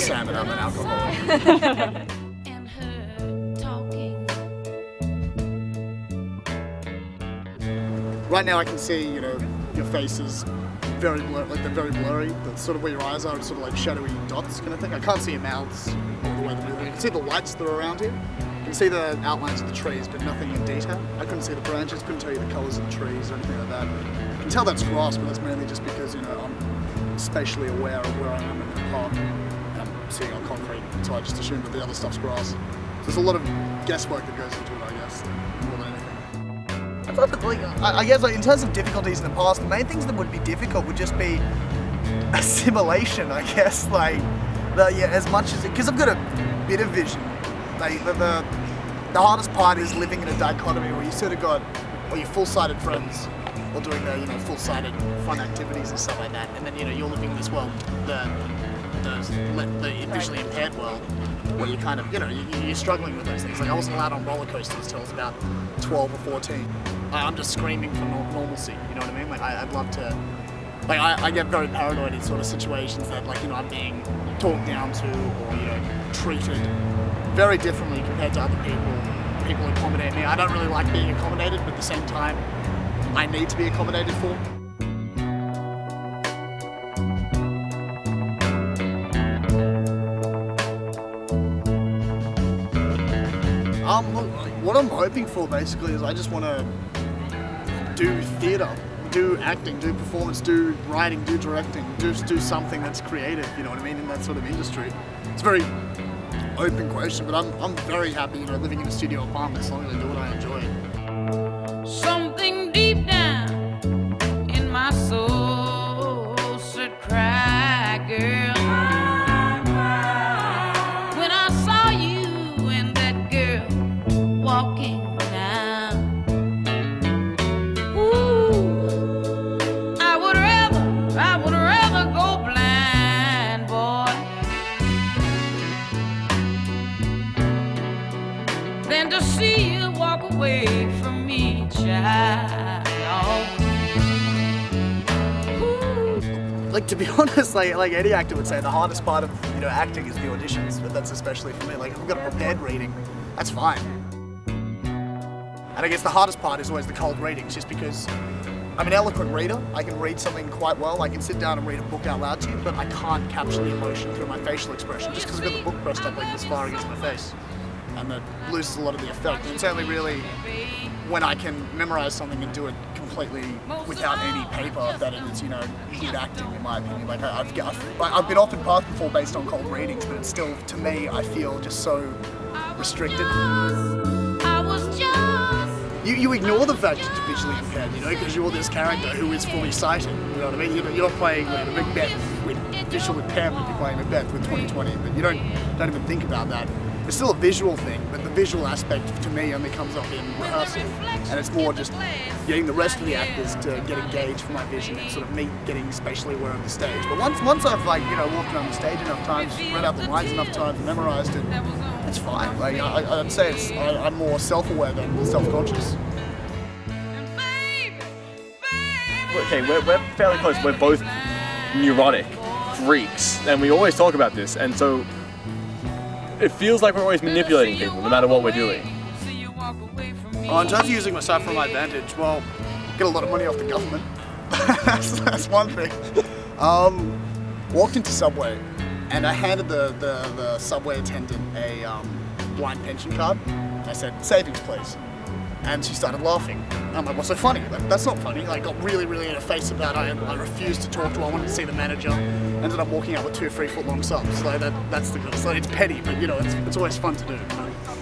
and her talking. Right now I can see, you know, your face is very blur like they're very blurry. That's sort of where your eyes are, sort of like shadowy dots kind of thing. I can't see your mouths or the way they're moving. I can see the lights that are around here. I can see the outlines of the trees, but nothing in detail. I couldn't see the branches, couldn't tell you the colours of the trees or anything like that. I can tell that's grass, but that's mainly just because, you know, I'm spatially aware of where I am in the park. Sitting on concrete, so I just assume that the other stuff's grass. So there's a lot of guesswork that goes into it, I guess, more than anything. I that, guess like, in terms of difficulties in the past, the main things that would be difficult would just be assimilation, I guess. Like, the, yeah, as much as because I've got a bit of vision. Like, the, the the hardest part is living in a dichotomy where you sort of got, or your full-sighted friends, or doing the you know full-sighted fun activities and stuff like that, and then you know you're living in this world, the Uh, the, the visually impaired world, where you kind of you know you, you're struggling with those things. Like I wasn't allowed on roller coasters till I was about 12 or 14. I- I'm just screaming for normalcy. You know what I mean? Like I, I'd love to. Like I, I get very paranoid in sort of situations that like you know I'm being talked down to or you know treated very differently compared to other people. People accommodate me. I don't really like being accommodated, but at the same time, I need to be accommodated for. What I'm hoping for basically is I just want to do theatre, do acting, do performance, do writing, do directing, do do something that's creative. You know what I mean in that sort of industry. It's a very open question, but I'm I'm very happy, you know, living in a studio apartment as long as I do what I enjoy. Something Like to be honest, like like any actor would say, the hardest part of you know acting is the auditions, but that's especially for me. Like if I've got a prepared reading, that's fine. And I guess the hardest part is always the cold readings, just because I'm an eloquent reader. I can read something quite well. I can sit down and read a book out loud to you, but I can't capture the emotion through my facial expression just because I've got the book pressed up like this far against my face. And that loses a lot of the effect. And it's only really when I can memorize something and do it completely without any paper that it is, you know, good acting in my opinion. Like I- I've, I've, I've been off in path before based on cold readings, but it's still, to me, I feel just so restricted. You, you ignore the fact that you're visually impaired, you know, because you're this character who is fully sighted. You know what I mean? You're, you're playing Macbeth with visual impairment. You're playing Macbeth with 2020, but you don't don't even think about that. It's still a visual thing, but the visual aspect to me only comes up in rehearsal, and it's more just getting the rest of the actors to get engaged for my vision and sort of me getting spatially aware of the stage. But once once I've like you know walked around the stage enough times, read out the lines enough times, memorized it, it's fine. Like I, I'd say it's I, I'm more self-aware than self-conscious. okay, we're, we're fairly close. We're both neurotic freaks, and we always talk about this, and so it feels like we're always manipulating people, no matter what we're doing. Oh, in terms of using myself for my advantage, well, get a lot of money off the government. that's, that's one thing. Um, walked into Subway, and I handed the, the, the Subway attendant a um, blind pension card. I said, savings please. And she started laughing. I'm like, what's so funny? Like, that's not funny. I got really, really in her face about it. I, I refused to talk to her. I wanted to see the manager. Ended up walking out with two three foot long subs. So that, that's the good. so it's petty, but you know, it's, it's always fun to do. you know?